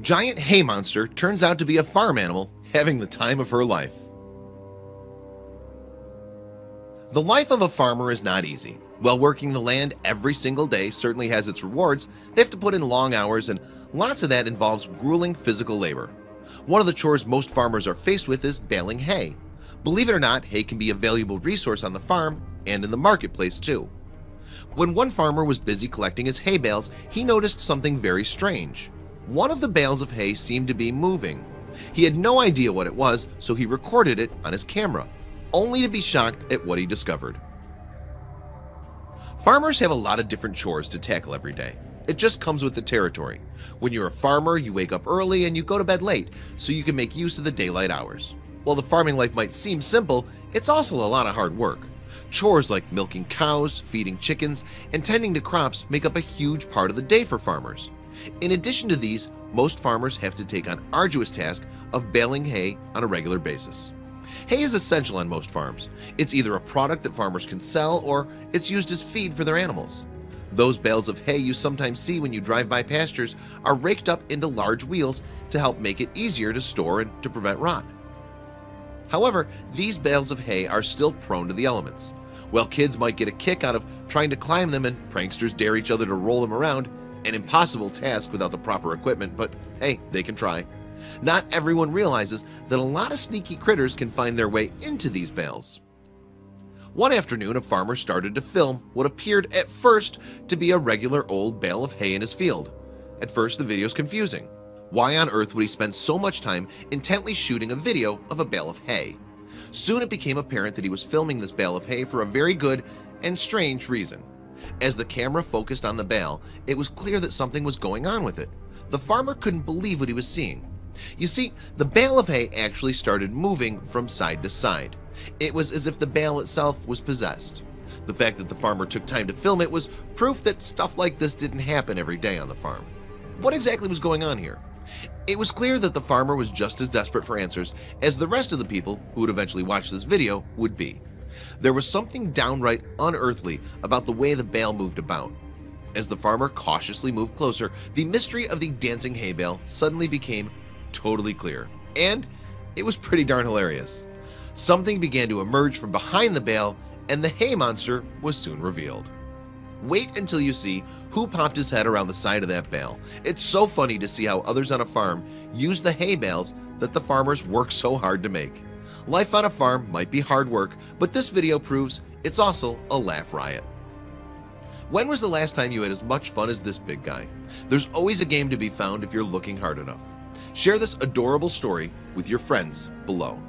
Giant hay monster turns out to be a farm animal having the time of her life. The life of a farmer is not easy. While working the land every single day certainly has its rewards, they have to put in long hours and lots of that involves grueling physical labor. One of the chores most farmers are faced with is baling hay. Believe it or not, hay can be a valuable resource on the farm and in the marketplace too. When one farmer was busy collecting his hay bales, he noticed something very strange. One of the bales of hay seemed to be moving. He had no idea what it was, so he recorded it on his camera, only to be shocked at what he discovered. Farmers have a lot of different chores to tackle every day. It just comes with the territory. When you're a farmer, you wake up early and you go to bed late, so you can make use of the daylight hours. While the farming life might seem simple, it's also a lot of hard work. Chores like milking cows, feeding chickens, and tending to crops make up a huge part of the day for farmers. In addition to these, most farmers have to take on arduous task of baling hay on a regular basis. Hay is essential on most farms. It's either a product that farmers can sell or it's used as feed for their animals. Those bales of hay you sometimes see when you drive by pastures are raked up into large wheels to help make it easier to store and to prevent rot. However, these bales of hay are still prone to the elements. While kids might get a kick out of trying to climb them and pranksters dare each other to roll them around, an impossible task without the proper equipment, but hey, they can try. Not everyone realizes that a lot of sneaky critters can find their way into these bales. One afternoon, a farmer started to film what appeared at first to be a regular old bale of hay in his field. At first, the video is confusing. Why on earth would he spend so much time intently shooting a video of a bale of hay? Soon it became apparent that he was filming this bale of hay for a very good and strange reason. As the camera focused on the bale, it was clear that something was going on with it. The farmer couldn't believe what he was seeing. You see, the bale of hay actually started moving from side to side. It was as if the bale itself was possessed. The fact that the farmer took time to film it was proof that stuff like this didn't happen every day on the farm. What exactly was going on here? It was clear that the farmer was just as desperate for answers as the rest of the people who would eventually watch this video would be. There was something downright unearthly about the way the bale moved about. As the farmer cautiously moved closer, the mystery of the dancing hay bale suddenly became totally clear. And it was pretty darn hilarious. Something began to emerge from behind the bale and the hay monster was soon revealed. Wait until you see who popped his head around the side of that bale. It's so funny to see how others on a farm use the hay bales that the farmers work so hard to make. Life on a farm might be hard work, but this video proves it's also a laugh riot. When was the last time you had as much fun as this big guy? There's always a game to be found if you're looking hard enough. Share this adorable story with your friends below.